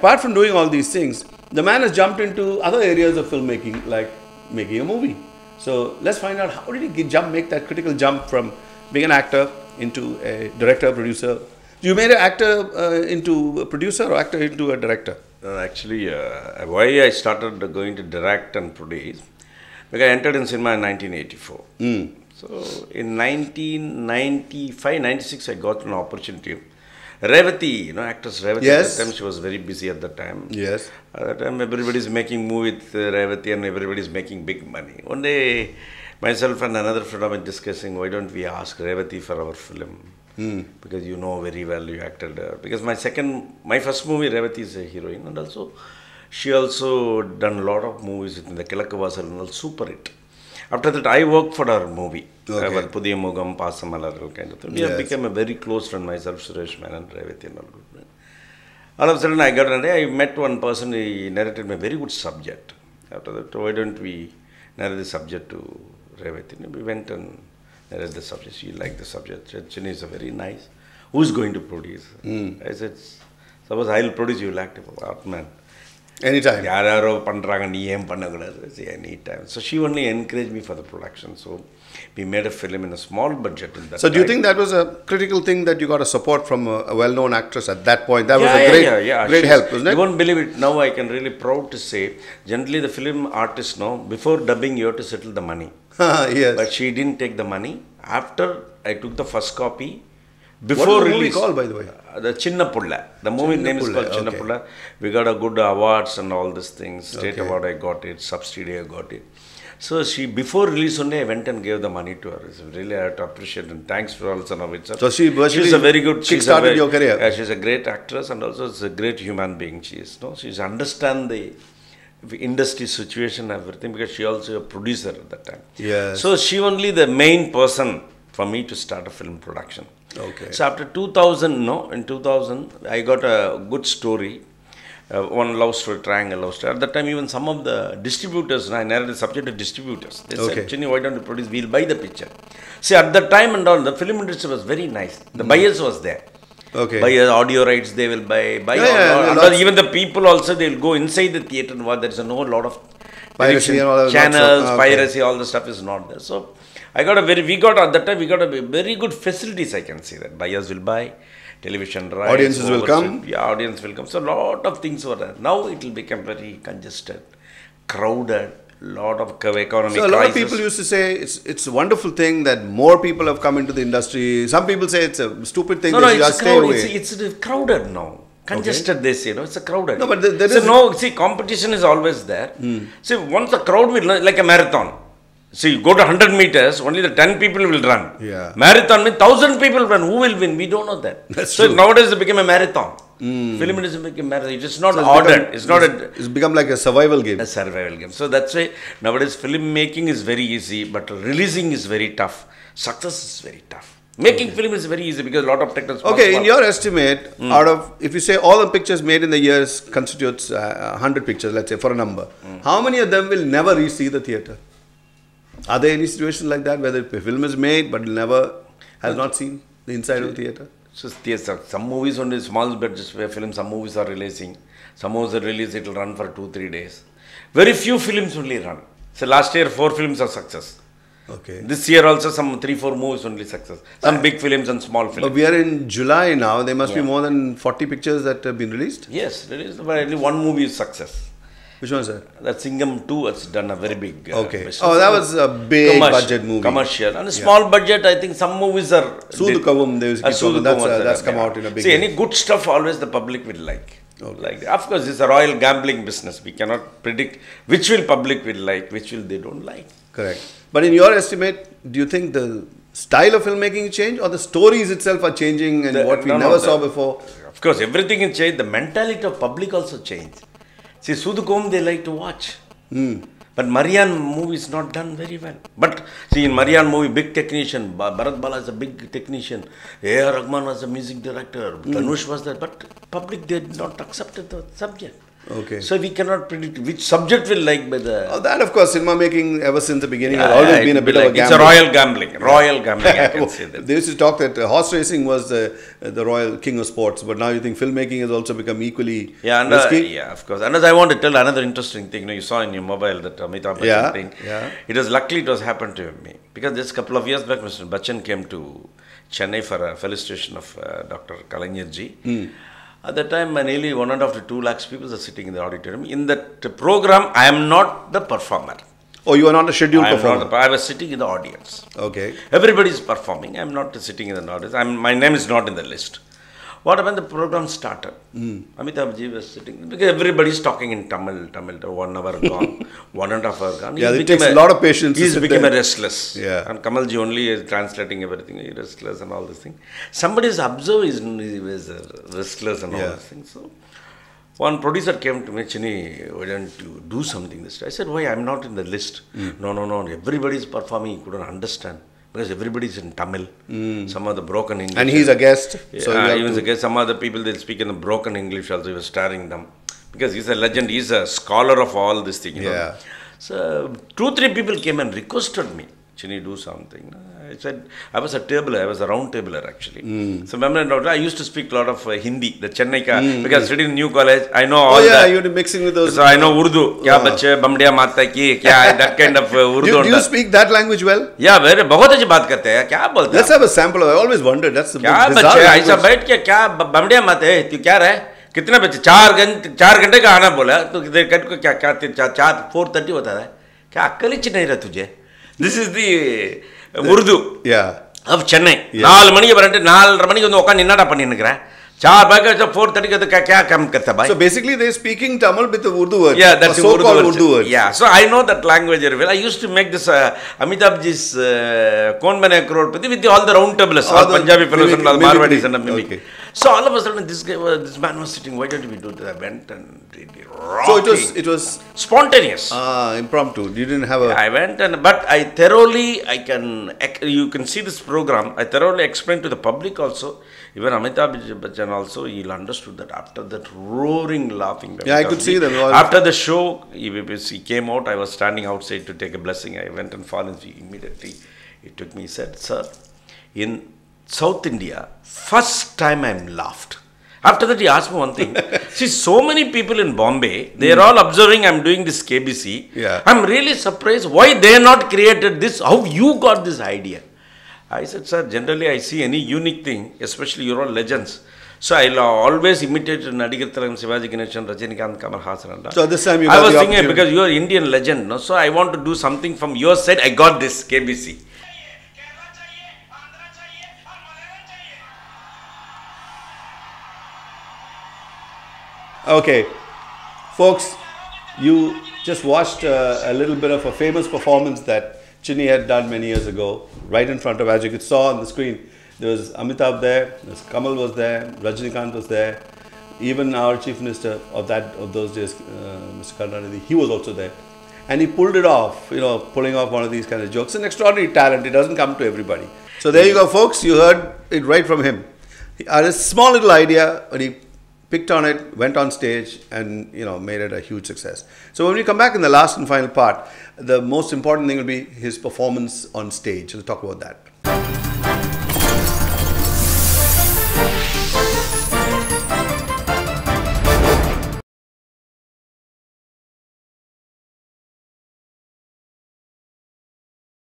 apart from doing all these things, the man has jumped into other areas of filmmaking, like making a movie. So let's find out how did he jump, make that critical jump from being an actor into a director, producer. You made an actor uh, into a producer or actor into a director? Uh, actually, uh, why I started going to direct and produce, because I entered in cinema in 1984. So in 1995, 96, I got an opportunity. Revathy, you know, actress Revathy, Yes. at that time she was very busy at that time. Yes. At that time, everybody is making movie with uh, Revathy and everybody is making big money. One day, myself and another friend of mine discussing, why don't we ask Revathy for our film? Because you know very well, you acted her. Because my second, my first movie, Revathy is a heroine, and also she also done a lot of movies in the Kizhakku Vaasal and all super hit. After that, I worked for her movie. Okay. Pudhiya Mugam, Pasamalar kind of thing. Yes. have become a very close friend, myself, Suresh Menon, Revathy and all good friend. All of a sudden, I got an I met one person, he narrated me a very good subject. After that, why don't we narrate the subject to Revathy? We went and narrated the subject. She liked the subject. Chinni is a very nice. Who's going to produce? Hmm. I said, suppose I'll produce, you will act. Art man. Anytime. யாரோ பண்ணுறாங்க நீ ஏன் பண்ணக்கூடாது any time so she only encourage me for the production so we made a film in a small budget in So do you think that was a critical thing that you got a support from a, a well-known actress at that point? That was a great, great She's- help, wasn't it? You won't believe it. Now I can really proud to say, generally the film artists know, before dubbing you have to settle the money. yes. But she didn't take the money. After I took the first copy, what before movie release. called, by the way? Uh, the Chinna Pulla. The movie Chinna name is called Chinna okay. Pulla. We got a good awards and all these things. State Okay. award I got it, subsidy I got it. So she before release only I went and gave the money to her. Really I have to appreciate and thanks for all also Navit sir. So she she's virtually a very good she's a kick-started very- your career. Yeah, she's a great actress and also a great human being. She is no, she's understand the industry situation everything because she also a producer at that time. Yes. So she only the main person for me to start a film production. Okay. So after 2000, no, in 2000, I got a good story. Uh, one love story, triangle love story. At that time, even some of the distributors, I narrated the subject of distributors. They Okay. said, Chinni, why don't you produce? We'll buy the picture. See, at that time and all, the film industry was very nice. The buyers was there. Okay. Buy uh, audio rights, they will buy. buy Yeah, all- yeah, all- even the people also, they will go inside the theater. While there is a no lot of Piracy and that, of- channels, okay. piracy, all the stuff is not there. So I got a very, we got at that time, we got a very good facilities, I can say that. Buyers will buy, television rights. Audiences will come. Yeah, audience will come. So a lot of things were there. Now it will become very congested, crowded, lot of co- economic So a lot of people used to say it's it's a wonderful thing that more people have come into the industry. Some people say it's a stupid thing. No, no, it's stay crowd. away. It's, it's crowded now. Congested, they say, no, it's a crowded. No, but there- there so is- Hmm. no, see, competition is always there. See, once the crowd will, like a marathon. See, you go to 100 meters, only the 10 people will run. Yeah. Marathon means 1000 people run. Who will win? We don't know that. That's so true. nowadays it became a marathon. Film industry became marathon. It is not So it's ordered. become- it's not a, It's become like a survival game. a survival game. So that's why nowadays film making is very easy, but releasing is very tough. Success is very tough. Making film is very easy because a lot of technical. Okay, in your estimate, Hmm. out of if you say all the pictures made in the years constitutes uh, 100 pictures, let's say for a number, Hmm. how many of them will never reach see the theater? Are there any situations like that where the film is made but never has not seen the inside of the theater? So yes, sir. some movies only small budget film. Some movies are releasing. Some movies are released. It will run for two three days. Very few films only run. So last year four films are success. Okay. This year also some three four movies only success. Some uh, big films and small But films. we are in July now. There must be more than 40 pictures that have been released. Yes, released, but only one movie is success. Which one is that? That Singham 2 has done a very big. uh, Okay. business. Oh, that was a big Commercial- budget movie. Commercial. And a small budget, I think some movies are. Soodhu Kavvum, they used to Uh, That's, uh, that's come yeah. out in a big See, way. any good stuff always the public will like. Okay. Like of course, it's a royal gambling business. We cannot predict which will public will like, which will they don't like. Correct. But in your estimate, do you think the style of filmmaking changed or the stories itself are changing and The- what we no, no, never the- saw before? Of course, everything is changed. The mentality of public also changed. See, Soodhu Kavvum they like to watch. Hmm. But Mariyan movie is not done very well. But see, in Mariyan movie, big technician, Bharat Bala is a big technician, A.R. Rahman was a music director. Dhanush was there. But public did not accept the subject. Okay. So we cannot predict which subject will like by the. Oh, that, of course, cinema making ever since the beginning has always yeah, been a it bit will of a be like- gamble. It's a royal gambling. Royal gambling, I can say that. They used to talk that uh, horse racing was the, uh, the royal king of sports, but now you think filmmaking has also become equally Yeah, and, uh, yeah, of course. And as I want to tell another interesting thing, you know, you saw in your mobile that Amitabh Bachchan Yeah, thing. yeah. It was luckily it was happened to me because just a couple of years back, Mr. Bachchan came to Chennai for a felicitation of uh, Dr. Kalaignarji. Hmm. At that time, nearly one and a half to two lakhs people are sitting in the auditorium. In that program, I am not the performer. Oh, you are not a scheduled I, performer. not I was sitting in the audience. okay. Everybody is performing. I'm not sitting in the audience. I'm, my name is not in the list. What happened? The program started. Hmm. Amitabh Ji was sitting because everybody is talking in Tamil. Tamil. One hour gone, one and a half hour gone. Yeah, it takes a lot of patience He's become a restless. Yeah. And Kamal Ji only is translating everything. He's restless and all this thing. Somebody is observed. He's, he was restless and all Yeah. this thing. So. One producer came to me, Chinni, why don't you do something this day? I said, why? I'm not in the list. Hmm. No, no, no. Everybody is performing. He couldn't understand. Because everybody is in Tamil. Hmm. Some of the broken English. And he's a guest. Yeah, so you have even to- the- some other people, they speak in the broken English also. He was staring them. Because he's a legend. He's a scholar of all this thing. You know? Yeah. So, two, three people came and requested me. Chini, do something. I said, I was a tabler, I was a round tabler actually. Hmm. So, remember, I used to speak a lot of uh, Hindi, the Chennai ka, mm. because I studied in New College. I know all Hmm. Oh, yeah, that. you're mixing with those. So, I know Urdu. Kya bache, bamdiya mata ki, kya, that kind of uh, Urdu. do, do you speak that language well? Yeah, very, बहुत अच्छी बात करते हैं क्या बोलते हैं Let's have a sample. I always wondered. That's the क्या बच्चे ऐसा. बैठ के क्या बमड़िया मत है तू क्या रहे कितने बच्चे चार घंटे चार घंटे का आना बोला तो क्या क्या चार फोर थर्टी होता है क्या अक्कल ही नहीं रहा तुझे This is the Urdu Yeah. Of Chennai நாலு மணிக்கு வரட்டு நாலரை மணிக்கு வந்து உட்காந்து என்னடா பண்ணிருக்கிறேன் चार बार फोर थर्टी का तो क्या क्या काम करता भाई So basically, they're speaking Tamil with the Urdu words. Yeah, that's or the Urdu so-called version. Urdu words. Yeah, so I know that language very well. I used to make this uh, Amitabh ji's uh, Kaun Bane Crorepati with the, all the round tables, all, All the Punjabi fellows and all mimicry- Marwadis and mimicry. mimicry. Okay. So all of a sudden, this guy, was, this man was sitting. Why don't we do that? I went and did it. So it was, it was spontaneous. ah, impromptu. You didn't have a. I went and but I thoroughly I can you can see this program. I thoroughly explained to the public also. Even Amitabh Bachchan also he understood that after that roaring laughing. Yeah, I could see them. After the show, he, he came out. I was standing outside to take a blessing. I went and fallen. He immediately he took me. He said, "Sir, in South India, first time I'm laughed." After that, he asked me one thing. See, so many people in Bombay, they are hmm. all observing I'm doing this KBC. Yeah. I'm really surprised why they not created this. How you got this idea? I said, sir, generally I see any unique thing, especially you're all legends. So I'll always imitate Nadigar Thilagam, Sivaji Ganesan, Rajinikanth, Kamal Haasan. and. So this time you I was thinking because you're Indian legend, no? so I want to do something from your side. I got this KBC. Okay, folks, you just watched uh, a little bit of a famous performance that Chinni had done many years ago, right in front of, as you could saw on the screen. There was Amitabh there, there's Kamal was there, Rajnikant was there, even our chief minister of that of those days, uh, Mr. Karunanidhi, he was also there, and he pulled it off. You know, pulling off one of these kind of jokes. An extraordinary talent. It doesn't come to everybody. So there you go, folks. You heard it right from him. He had a small little idea, but he picked on it, went on stage, and you know made it a huge success. So when we come back in the last and final part, the most important thing will be his performance on stage. We'll talk about that.